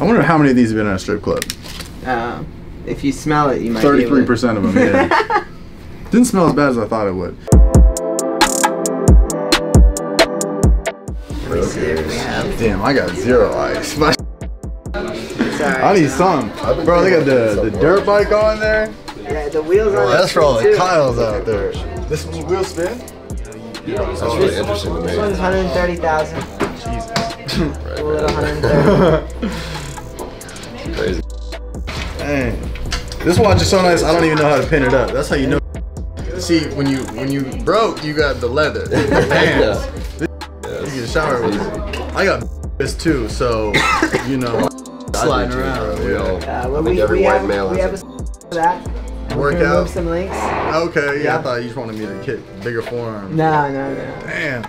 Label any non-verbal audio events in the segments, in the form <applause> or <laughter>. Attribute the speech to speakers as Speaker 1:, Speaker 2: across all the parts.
Speaker 1: I wonder how many of these have been in a strip club.
Speaker 2: Uh, if you smell it, you might. be
Speaker 1: Thirty-three
Speaker 2: to-
Speaker 1: percent of them. Yeah. <laughs> Didn't smell as bad as I thought it would.
Speaker 2: Let me see if we have.
Speaker 1: Damn, I got zero ice. My-
Speaker 2: Sorry.
Speaker 1: I need some. Bro, they got the, the dirt bike on there.
Speaker 2: Yeah, the wheels on.
Speaker 1: That's for all the
Speaker 2: too.
Speaker 1: Kyles out there. This wheel spin?
Speaker 3: That's really interesting to
Speaker 2: This one's
Speaker 3: me.
Speaker 2: 130,000.
Speaker 3: Right,
Speaker 2: little
Speaker 3: right.
Speaker 2: 130. <laughs>
Speaker 3: Crazy.
Speaker 1: Dang. This watch is so nice. I don't even know how to pin it up. That's how you know. See, when you when you broke, you got the leather. <laughs> Damn. <laughs> You get a shower with it. I got this too, so you know, <laughs> sliding around.
Speaker 3: bro. We all-
Speaker 2: Uh,
Speaker 3: I
Speaker 2: well,
Speaker 3: think
Speaker 2: we,
Speaker 3: every
Speaker 2: we
Speaker 3: white
Speaker 2: have,
Speaker 3: male
Speaker 2: we
Speaker 3: has
Speaker 2: have a for that. And we
Speaker 1: Work out.
Speaker 2: some links.
Speaker 1: Okay, yeah,
Speaker 2: Yeah.
Speaker 1: I thought you just wanted me to get bigger forearms.
Speaker 2: No, no, no.
Speaker 1: Damn.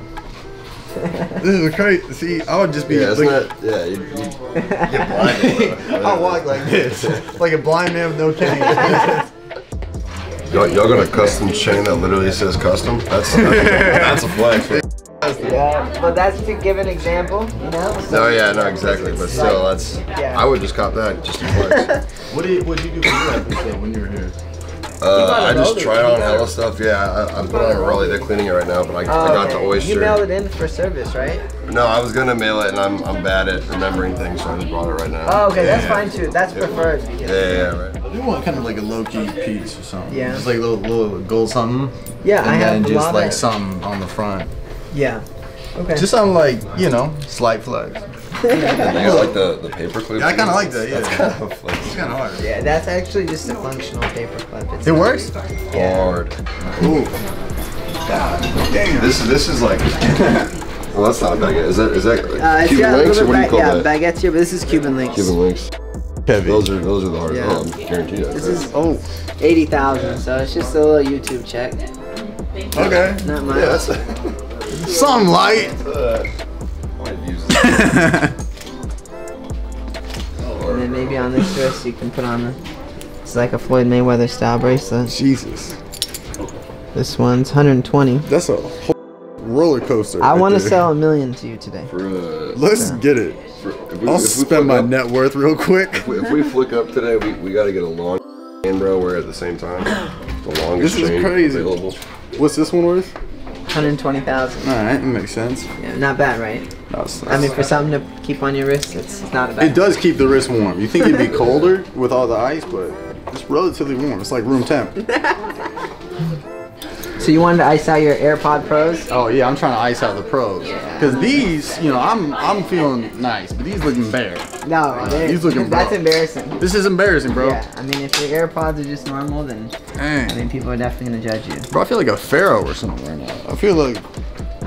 Speaker 1: <laughs> This is a crazy. See, I would just be.
Speaker 3: Yeah, isn't
Speaker 1: like,
Speaker 3: that? Yeah, you, you <laughs> get blinded.
Speaker 1: I walk like this, like a blind man with no cane. <laughs>
Speaker 3: Y'all, y'all got a custom chain that literally says custom? That's that's a flex.
Speaker 2: Yeah, but that's to give an example, you know?
Speaker 3: No, yeah, no, exactly. But still, that's.
Speaker 2: Yeah.
Speaker 3: I would just cop that just to flex.
Speaker 1: what did what did you do for your episode when you were here?
Speaker 3: Uh,
Speaker 2: got a
Speaker 3: I just tried on
Speaker 2: got
Speaker 3: hella stuff. Yeah, I, I put on a Rollie. They're cleaning it right now, but I, I got the
Speaker 2: oyster. You mailed it in for service, right?
Speaker 3: No, I was gonna mail it, and I'm I'm bad at remembering things, so I just brought it right now.
Speaker 2: Oh, okay, that's fine too. That's preferred.
Speaker 3: Yeah,
Speaker 2: Because,
Speaker 3: yeah, yeah, right.
Speaker 1: You want kind of like a low key piece or something.
Speaker 2: Yeah.
Speaker 1: Just like a little little gold something.
Speaker 2: yeah,
Speaker 1: and
Speaker 2: I have
Speaker 1: then just like something on the front.
Speaker 2: Yeah. Okay.
Speaker 1: Just something like you know, slight flex.
Speaker 3: And they got like the, the paper clips.
Speaker 1: Yeah, I kinda like that, yeah.
Speaker 3: That's kind of flex.
Speaker 1: It's kind of hard.
Speaker 2: yeah, that's actually just a functional paper clip. It's
Speaker 1: It
Speaker 2: not-
Speaker 1: works.
Speaker 3: Hard.
Speaker 1: Ooh. God damn.
Speaker 3: This is this is like. <laughs> well, that's not a baguette. Is that is that
Speaker 2: Uh,
Speaker 3: Cuban links or what do you
Speaker 2: bit,
Speaker 3: call
Speaker 2: yeah,
Speaker 3: that?
Speaker 2: baguettes here, but this is Cuban links.
Speaker 3: Cuban links.
Speaker 1: Heavy.
Speaker 3: Those are those are the hardest.
Speaker 2: Yeah.
Speaker 3: Oh, I'm guaranteed that.
Speaker 2: This is oh, 80,000, so it's just a little YouTube check.
Speaker 1: okay.
Speaker 2: Not much.
Speaker 3: Yeah, that's. <laughs>
Speaker 1: Some light.
Speaker 3: I've used it.
Speaker 2: And then maybe on this wrist you can put on the, it's like a Floyd Mayweather style bracelet.
Speaker 1: Jesus.
Speaker 2: This one's 120.
Speaker 1: That's a whole roller coaster.
Speaker 2: I
Speaker 1: right
Speaker 2: want to sell a million to you today.
Speaker 3: For, uh,
Speaker 1: Let's get it.
Speaker 3: for, we,
Speaker 1: I'll
Speaker 3: if
Speaker 1: spend my
Speaker 3: up-
Speaker 1: net worth real quick.
Speaker 3: If we, if we flick up today, we, we got to get a long and bro wear at the same time. <coughs> The longest
Speaker 1: This is
Speaker 3: chain
Speaker 1: crazy.
Speaker 3: available.
Speaker 1: What's this one worth?
Speaker 2: 120,000.
Speaker 1: All right, that makes sense.
Speaker 2: Yeah, not bad, right?
Speaker 1: That's,
Speaker 2: I mean, for something to keep on your wrist, it's, it's not a bad.
Speaker 1: it does keep the wrist warm. You think it'd be <laughs> colder with all the ice, but it's relatively warm. It's like room temp. <laughs>
Speaker 2: So you wanted to ice out your AirPod Pros?
Speaker 1: Oh yeah, I'm trying to ice out the pros. Cause these, you know, I'm I'm feeling nice, but these looking bare.
Speaker 2: No, uh, they're-
Speaker 1: He's looking
Speaker 2: that's
Speaker 1: broke.
Speaker 2: embarrassing.
Speaker 1: This is embarrassing, bro.
Speaker 2: Yeah, I mean, if your AirPods are just normal, then I mean, people are definitely gonna judge you.
Speaker 1: Bro, I feel like a pharaoh or something right now. I feel like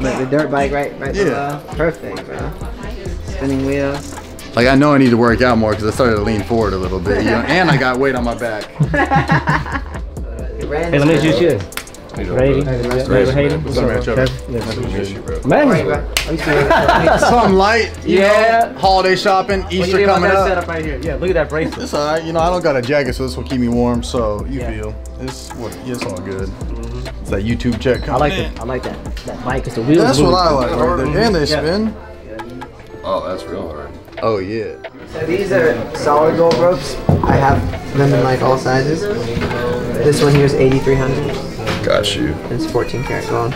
Speaker 2: But the dirt bike right, right
Speaker 1: Yeah.
Speaker 2: below, perfect, bro. Spinning wheels.
Speaker 1: like I know I need to work out more because I started to lean forward a little bit, you know, and I got weight on my back.
Speaker 2: Hey, <laughs>
Speaker 4: Hey, let me introduce you.
Speaker 3: You
Speaker 4: Brady. Brady Hayden.
Speaker 1: What's up, man, Trevor?
Speaker 3: Nice to meet you, bro.
Speaker 4: Man. <laughs>
Speaker 1: Something light, you
Speaker 4: Yeah.
Speaker 1: know, holiday shopping,
Speaker 4: What you
Speaker 1: Easter
Speaker 4: think about
Speaker 1: coming
Speaker 4: that
Speaker 1: up.
Speaker 4: setup right here? Yeah, look at that bracelet.
Speaker 1: It's alright, you know, I don't got a jacket, so this will keep me warm. So you
Speaker 4: Yeah.
Speaker 1: feel it's what? It's all good. It's that YouTube check.
Speaker 4: I like
Speaker 1: in.
Speaker 4: it. I like that. That bike is the wheels.
Speaker 1: That's what I like. Right there. And they
Speaker 4: Yeah.
Speaker 1: spin.
Speaker 3: Oh, that's real hard.
Speaker 1: Oh yeah.
Speaker 2: So these are solid gold ropes. I have them in like all sizes. This one here is 8300.
Speaker 3: Got you.
Speaker 2: It's 14 karat gold.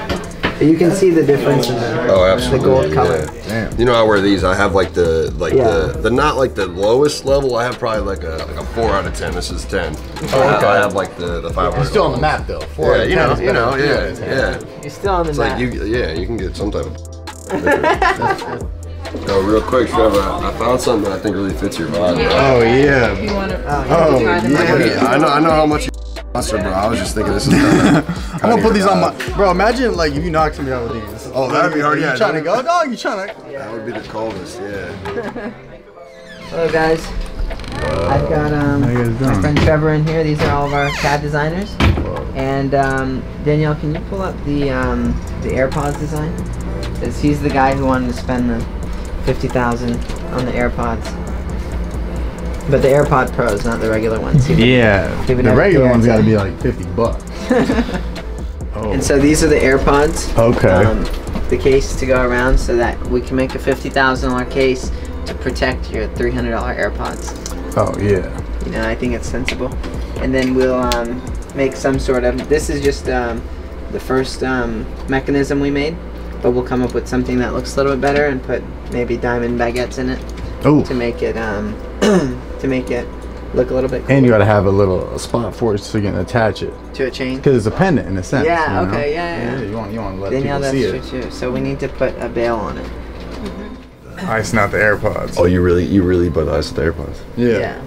Speaker 2: But you can see the difference in the,
Speaker 3: Oh, absolutely.
Speaker 2: the gold color.
Speaker 3: yeah.
Speaker 1: Damn.
Speaker 3: You know, I wear these. I have like the like
Speaker 2: Yeah.
Speaker 3: the the not like the lowest level. I have probably like a like a four out of ten. This is ten. Oh,
Speaker 1: okay.
Speaker 3: I have like the the five.
Speaker 1: You're still on the map though. Four
Speaker 3: Yeah,
Speaker 1: out of
Speaker 3: you
Speaker 1: 10
Speaker 3: know,
Speaker 1: is
Speaker 3: you know,
Speaker 1: than three
Speaker 3: yeah, yeah.
Speaker 2: You're still on the
Speaker 3: It's
Speaker 2: map.
Speaker 3: like you, yeah, you can get some type of. <laughs> Go real quick, Trevor. I found something that I think really fits your vibe. Bro.
Speaker 1: Oh yeah.
Speaker 5: You want to?
Speaker 1: Oh
Speaker 3: Yeah, I know, I know how much you monster, bro. I was just thinking this is. Kinda, <laughs>
Speaker 1: I'm gonna put these on my. Bro, imagine like if you knocked me out with these.
Speaker 3: Oh, that'd be hard, Yeah.
Speaker 1: You
Speaker 3: yeah,
Speaker 1: trying to go, dog? You trying to?
Speaker 3: That would be the coldest, yeah.
Speaker 2: Hello guys. I've got um,
Speaker 1: How you guys
Speaker 2: my friend Trevor in here. These are all of our CAD designers. And um, Danielle, can you pull up the um, the AirPods design? Because he's the guy who wanted to spend the fifty thousand on the AirPods. But the AirPod Pros, not the regular ones. Would-
Speaker 1: Yeah.
Speaker 2: Would
Speaker 1: The regular one's got to be like 50 bucks. <laughs> Oh.
Speaker 2: And so these are the AirPods.
Speaker 1: Okay.
Speaker 2: Um, the case to go around so that we can make a fifty thousand dollar case to protect your $300 AirPods.
Speaker 1: Oh yeah.
Speaker 2: You know, I think it's sensible. And then we'll um, make some sort of. This is just um, the first um, mechanism we made, but we'll come up with something that looks a little bit better and put maybe diamond baguettes in it
Speaker 1: Oh.
Speaker 2: to make it um, <clears throat> to make it look a little bit
Speaker 1: And you gotta have a little spot for it so you can attach it.
Speaker 2: to a chain.
Speaker 1: Because it's a pendant in a sense.
Speaker 2: Yeah,
Speaker 1: you know?
Speaker 2: okay, yeah, yeah.
Speaker 1: You want you want to let
Speaker 2: Danielle,
Speaker 1: people
Speaker 2: that's
Speaker 1: see
Speaker 2: true
Speaker 1: it.
Speaker 2: too. So we need to put a bail on it.
Speaker 1: Icing out the AirPods.
Speaker 3: Oh, you really, you really put ice with the AirPods?
Speaker 1: yeah.
Speaker 2: Yeah.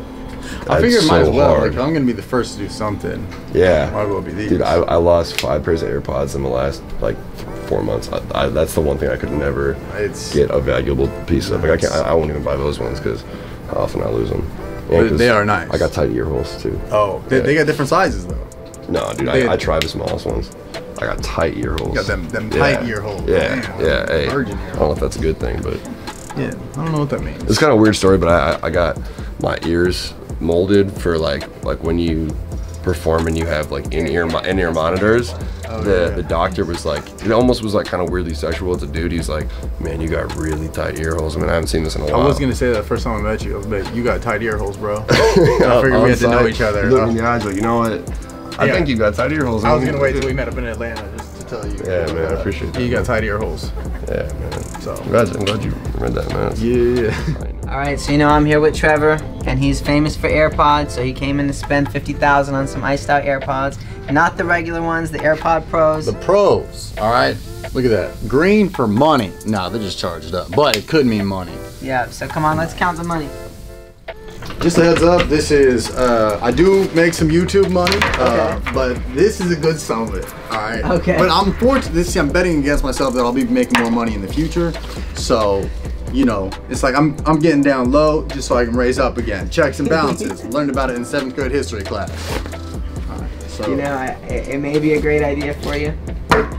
Speaker 1: I
Speaker 3: That's
Speaker 1: figured might as well.
Speaker 3: hard.
Speaker 1: Like I'm gonna be the first to do something.
Speaker 3: Yeah.
Speaker 1: Might well be these.
Speaker 3: Dude, I, I lost five pairs of AirPods in the last like four months. I, I, that's the one thing I could never
Speaker 1: It's
Speaker 3: get a valuable piece of. Like I can't, I, I won't even buy those ones because how often I lose them.
Speaker 1: But
Speaker 3: 'cause
Speaker 1: they are nice.
Speaker 3: I got tight ear holes too.
Speaker 1: oh, they,
Speaker 3: Yeah.
Speaker 1: they got different sizes though.
Speaker 3: No, dude,
Speaker 1: They-
Speaker 3: I, I tried the smallest ones. I got tight ear holes.
Speaker 1: You got them them
Speaker 3: Yeah.
Speaker 1: tight ear holes.
Speaker 3: Yeah,
Speaker 1: Damn,
Speaker 3: yeah. Hey, I don't know if that's a good thing, but
Speaker 1: Yeah, I don't know what that means.
Speaker 3: it's kind of a weird story. But I- I got my ears molded for like like when you perform and you have like in ear in ear monitors.
Speaker 1: Oh,
Speaker 3: the
Speaker 1: yeah.
Speaker 3: the doctor was like, it almost was like kind of weirdly sexual. It's a dude. He's like, man, you got really tight ear holes. I mean, I haven't seen this in a
Speaker 1: I
Speaker 3: while.
Speaker 1: I was gonna say that first time I met you. I was like, you got tight ear holes, bro. <laughs> I figured we had to know each other.
Speaker 3: site, Look in the eyes, like, you know what? I
Speaker 1: Yeah.
Speaker 3: think you got tight ear holes.
Speaker 1: I was gonna wait till we met up in Atlanta just to tell you.
Speaker 3: Yeah, man, I appreciate that,
Speaker 1: You got tight ear holes.
Speaker 3: Yeah, man.
Speaker 1: So.
Speaker 3: I'm glad, I'm glad you read that, man.
Speaker 1: Yeah.
Speaker 2: All right, so you know I'm here with Trevor, and he's famous for AirPods. So he came in to spend fifty thousand on some iced out AirPods, not the regular ones, the AirPod Pros.
Speaker 1: The pros, all right. Look at that. Green for money. Nah, they're just charged up, but it could mean money.
Speaker 2: yeah. So come on, let's count the money.
Speaker 1: Just a heads up, this is, uh, I do make some YouTube money, uh,
Speaker 2: Okay.
Speaker 1: but this is a good sum of it, alright?
Speaker 2: Okay.
Speaker 1: But I'm fortunate, this, I'm betting against myself that I'll be making more money in the future, so, you know, it's like I'm, I'm getting down low just so I can raise up again. Checks and balances, <laughs> learned about it in seventh grade history class. So.
Speaker 2: You know, I, it, it may be a great idea for you.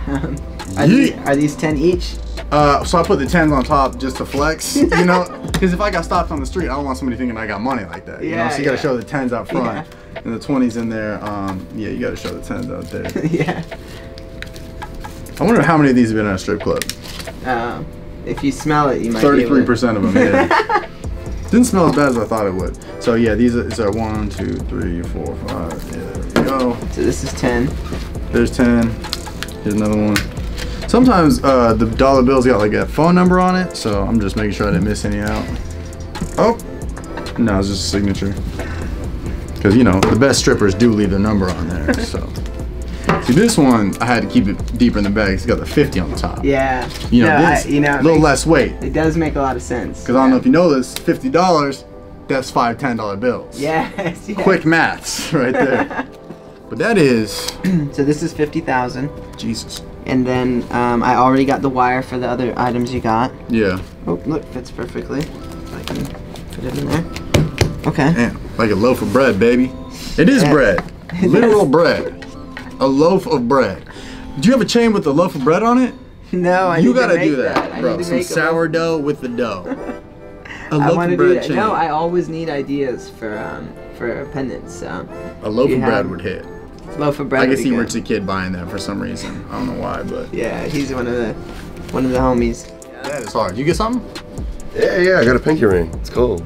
Speaker 2: Um, <laughs> are, these, are these ten each?
Speaker 1: Uh, so I put the tens on top just to flex, <laughs> you know, because if I got stopped on the street, I don't want somebody thinking I got money like that. You know,
Speaker 2: Yeah,
Speaker 1: so you gotta
Speaker 2: yeah.
Speaker 1: show the tens out front and the twenties in there. Um, yeah, you gotta show the tens out there.
Speaker 2: yeah.
Speaker 1: I wonder how many of these have been at a strip club.
Speaker 2: Um, if you smell it, you might.
Speaker 1: Thirty-three percent of them. Yeah. <laughs> Didn't smell as bad as I thought it would. So yeah, these are, one, two, three, four, five. Yeah, there we go.
Speaker 2: So this is ten.
Speaker 1: There's ten. Here's another one. Sometimes uh, the dollar bills got like a phone number on it, so I'm just making sure I didn't miss any out. Oh, no, it's just a signature. Because you know the best strippers do leave their number on there. So see this one, I had to keep it deeper in the bag. It's got the 50 on the top.
Speaker 2: Yeah.
Speaker 1: You know
Speaker 2: No, I- you know,
Speaker 1: a little
Speaker 2: makes-
Speaker 1: less weight.
Speaker 2: It does make a lot of sense.
Speaker 1: Because I don't know if you know this, fifty dollars, that's five ten dollar bills.
Speaker 2: Yes. yeah.
Speaker 1: Quick maths <laughs> right there. <laughs> but that is <clears throat>
Speaker 2: So this is fifty thousand,
Speaker 1: Jesus.
Speaker 2: and then um, I already got the wire for the other items you got.
Speaker 1: Yeah.
Speaker 2: Oh, look, fits perfectly. I can put it in there. Okay.
Speaker 1: Man, like a loaf of bread, baby. It is
Speaker 2: Yeah.
Speaker 1: bread. <laughs> Literal bread. A loaf of bread. Do you have a chain with a loaf of bread on it? <laughs>
Speaker 2: No, I
Speaker 1: you
Speaker 2: need
Speaker 1: gotta
Speaker 2: make
Speaker 1: do that,
Speaker 2: I
Speaker 1: bro.
Speaker 2: need to
Speaker 1: Some
Speaker 2: make
Speaker 1: sourdough with the dough. <laughs> A loaf
Speaker 2: want
Speaker 1: of
Speaker 2: to do
Speaker 1: bread
Speaker 2: that.
Speaker 1: chain.
Speaker 2: No, I always need ideas for um for pendants. So
Speaker 1: a loaf of bread would hit.
Speaker 2: loaf of bread.
Speaker 1: I
Speaker 2: would
Speaker 1: can
Speaker 2: be
Speaker 1: see
Speaker 2: good.
Speaker 1: Kid buying that for some reason. I don't know why, but
Speaker 2: Yeah, he's one of the one of the homies. Yeah.
Speaker 1: that is hard. You get something?
Speaker 3: Yeah, yeah, I got a pinky ring. It's cool.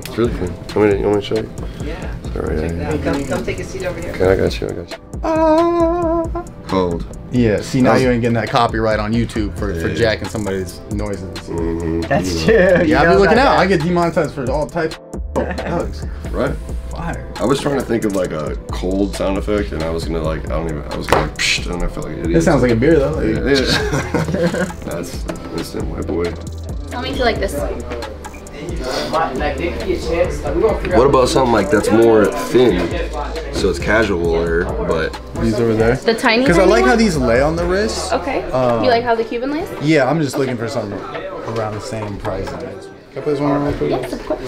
Speaker 3: It's really cool. You want me to, you want me to show you?
Speaker 2: Yeah.
Speaker 3: All right, yeah, yeah.
Speaker 2: Come, come take a seat over here.
Speaker 3: Okay, I got you, I got you. Cold.
Speaker 1: Yeah. See, now you ain't getting that copyright on YouTube for, for
Speaker 3: Yeah.
Speaker 1: jacking somebody's noises.
Speaker 3: Mm-hmm.
Speaker 2: That's true.
Speaker 1: Yeah, I've been looking out. I get demonetized for all types. Of <laughs> Alex,
Speaker 3: Right.
Speaker 1: fire.
Speaker 3: I was trying to think of like a cold sound effect, and I was gonna like I don't even I was gonna like, psh, and I felt like an idiot.
Speaker 1: This sounds like a beer though.
Speaker 3: Yeah, yeah. <laughs> <laughs> That's instant white boy.
Speaker 5: Tell me if you like this.
Speaker 3: What about something like that's more thin, so it's casual wear, but
Speaker 1: These over there.
Speaker 5: The tiny
Speaker 1: Because I
Speaker 5: tiny
Speaker 1: like how these lay on the wrist.
Speaker 5: Okay.
Speaker 1: Uh,
Speaker 5: you like how the Cuban lays?
Speaker 1: Yeah, I'm just looking for something around the same price. as this one. Can I put this one on real quick?
Speaker 5: Yes, of course.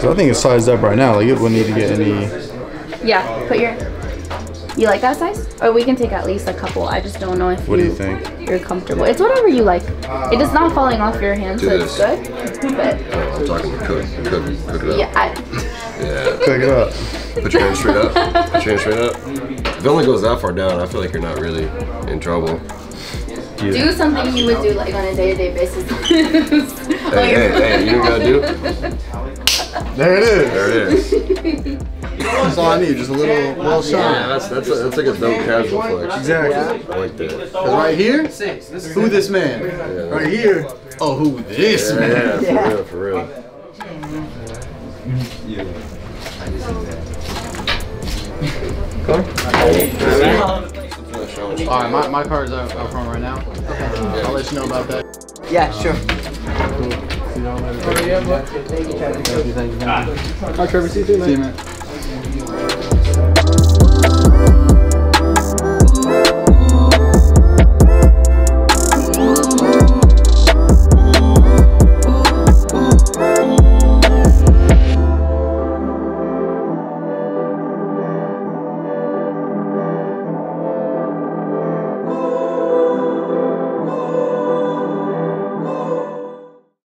Speaker 1: So I think it's sized up right now. Like it wouldn't need to get any.
Speaker 5: Yeah, put your. You like that size? Or we can take at least a couple. I just don't know if
Speaker 1: What do
Speaker 5: you,
Speaker 1: you think?
Speaker 5: you're comfortable. It's whatever you like. It is not falling off your hand, so
Speaker 3: Do
Speaker 5: it's good. But
Speaker 3: oh, I'm talking to cook, cook, cook it up.
Speaker 5: yeah, I,
Speaker 3: Yeah.
Speaker 1: Pick it up.
Speaker 3: Put your hand straight up. Put your hand straight up. If it only goes that far down, I feel like you're not really in trouble. you.
Speaker 5: Do something you would do like on a day-to-day basis. <laughs>
Speaker 3: Hey, hey, hey, you know what you gotta do? <laughs>
Speaker 1: There it is.
Speaker 3: There it is. <laughs>
Speaker 1: That's all I need. Just a little well
Speaker 3: Yeah, that's that's, a, that's like a dope casual flex.
Speaker 1: Exactly.
Speaker 3: I like that.
Speaker 1: 'Cause right here, who this man? Right here, oh who this
Speaker 3: Yeah,
Speaker 1: man?
Speaker 3: yeah, for real, for real.
Speaker 1: All right, my, my card's out, out front right now. Uh, I'll let you know about that.
Speaker 2: Yeah, sure.
Speaker 4: Hi, Trevor. See you too, man.
Speaker 1: See you, man.